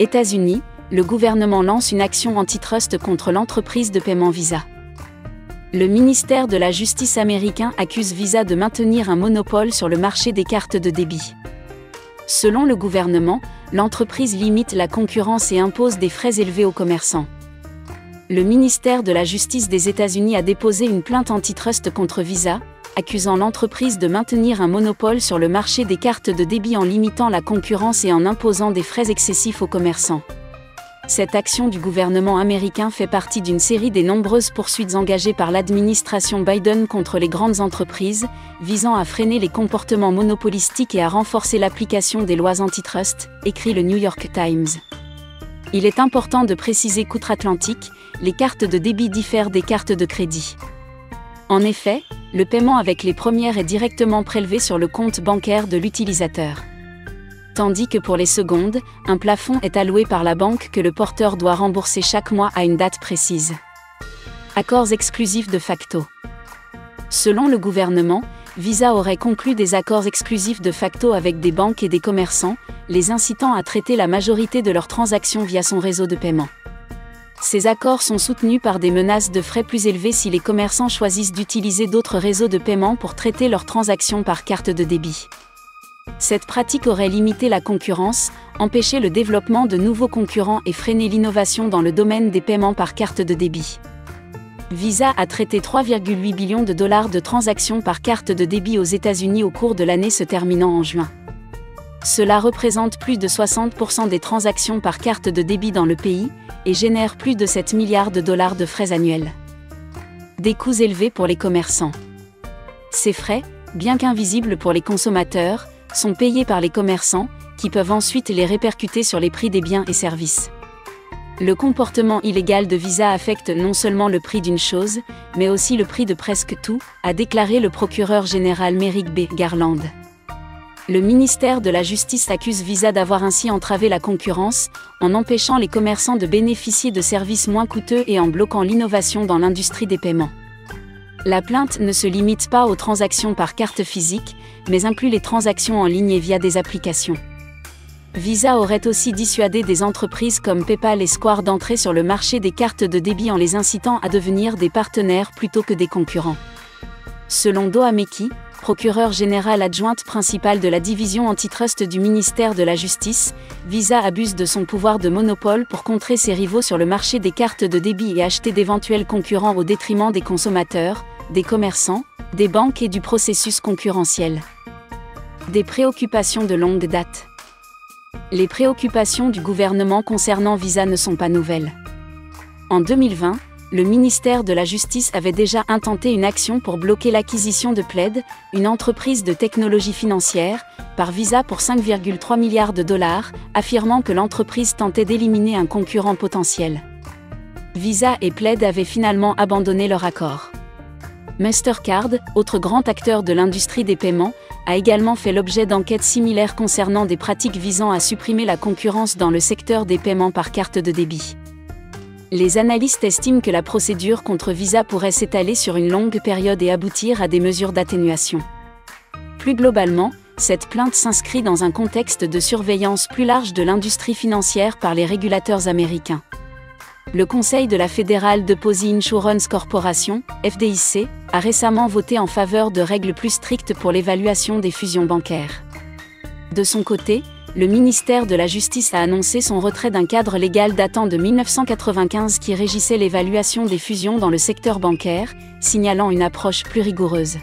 États-Unis, le gouvernement lance une action antitrust contre l'entreprise de paiement Visa. Le ministère de la Justice américain accuse Visa de maintenir un monopole sur le marché des cartes de débit. Selon le gouvernement, l'entreprise limite la concurrence et impose des frais élevés aux commerçants. Le ministère de la Justice des États-Unis a déposé une plainte antitrust contre Visa, accusant l'entreprise de maintenir un monopole sur le marché des cartes de débit en limitant la concurrence et en imposant des frais excessifs aux commerçants. Cette action du gouvernement américain fait partie d'une série des nombreuses poursuites engagées par l'administration Biden contre les grandes entreprises, visant à freiner les comportements monopolistiques et à renforcer l'application des lois antitrust, écrit le New York Times. Il est important de préciser qu'outre-Atlantique, les cartes de débit diffèrent des cartes de crédit. En effet, le paiement avec les premières est directement prélevé sur le compte bancaire de l'utilisateur. Tandis que pour les secondes, un plafond est alloué par la banque que le porteur doit rembourser chaque mois à une date précise. Accords exclusifs de facto. Selon le gouvernement, Visa aurait conclu des accords exclusifs de facto avec des banques et des commerçants, les incitant à traiter la majorité de leurs transactions via son réseau de paiement. Ces accords sont soutenus par des menaces de frais plus élevés si les commerçants choisissent d'utiliser d'autres réseaux de paiement pour traiter leurs transactions par carte de débit. Cette pratique aurait limité la concurrence, empêché le développement de nouveaux concurrents et freiné l'innovation dans le domaine des paiements par carte de débit. Visa a traité 3,8 billions de dollars de transactions par carte de débit aux États-Unis au cours de l'année se terminant en juin. Cela représente plus de 60% des transactions par carte de débit dans le pays, et génère plus de 7 milliards de dollars de frais annuels. Des coûts élevés pour les commerçants. Ces frais, bien qu'invisibles pour les consommateurs, sont payés par les commerçants, qui peuvent ensuite les répercuter sur les prix des biens et services. Le comportement illégal de Visa affecte non seulement le prix d'une chose, mais aussi le prix de presque tout, a déclaré le procureur général Merrick B. Garland le ministère de la Justice accuse Visa d'avoir ainsi entravé la concurrence, en empêchant les commerçants de bénéficier de services moins coûteux et en bloquant l'innovation dans l'industrie des paiements. La plainte ne se limite pas aux transactions par carte physique, mais inclut les transactions en ligne et via des applications. Visa aurait aussi dissuadé des entreprises comme PayPal et Square d'entrer sur le marché des cartes de débit en les incitant à devenir des partenaires plutôt que des concurrents. Selon Dohameki, procureure générale adjointe principale de la division antitrust du ministère de la Justice, Visa abuse de son pouvoir de monopole pour contrer ses rivaux sur le marché des cartes de débit et acheter d'éventuels concurrents au détriment des consommateurs, des commerçants, des banques et du processus concurrentiel. Des préoccupations de longue date. Les préoccupations du gouvernement concernant Visa ne sont pas nouvelles. En 2020, le ministère de la Justice avait déjà intenté une action pour bloquer l'acquisition de Plaid, une entreprise de technologie financière, par Visa pour 5,3 milliards de dollars, affirmant que l'entreprise tentait d'éliminer un concurrent potentiel. Visa et Plaid avaient finalement abandonné leur accord. Mastercard, autre grand acteur de l'industrie des paiements, a également fait l'objet d'enquêtes similaires concernant des pratiques visant à supprimer la concurrence dans le secteur des paiements par carte de débit les analystes estiment que la procédure contre Visa pourrait s'étaler sur une longue période et aboutir à des mesures d'atténuation. Plus globalement, cette plainte s'inscrit dans un contexte de surveillance plus large de l'industrie financière par les régulateurs américains. Le Conseil de la Fédérale Deposit Insurance Corporation, FDIC, a récemment voté en faveur de règles plus strictes pour l'évaluation des fusions bancaires. De son côté, le ministère de la Justice a annoncé son retrait d'un cadre légal datant de 1995 qui régissait l'évaluation des fusions dans le secteur bancaire, signalant une approche plus rigoureuse.